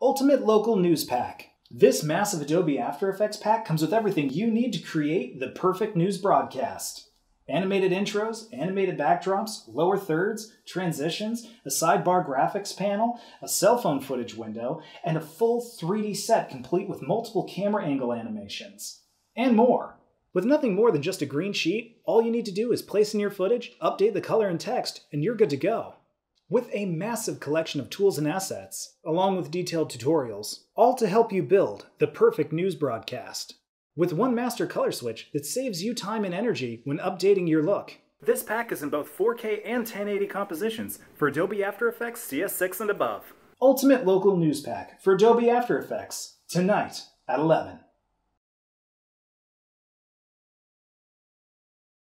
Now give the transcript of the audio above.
Ultimate Local News Pack. This massive Adobe After Effects pack comes with everything you need to create the perfect news broadcast. Animated intros, animated backdrops, lower thirds, transitions, a sidebar graphics panel, a cell phone footage window, and a full 3D set complete with multiple camera angle animations. And more. With nothing more than just a green sheet, all you need to do is place in your footage, update the color and text, and you're good to go with a massive collection of tools and assets, along with detailed tutorials, all to help you build the perfect news broadcast. With one master color switch that saves you time and energy when updating your look. This pack is in both 4K and 1080 compositions for Adobe After Effects CS6 and above. Ultimate Local News Pack for Adobe After Effects, tonight at 11.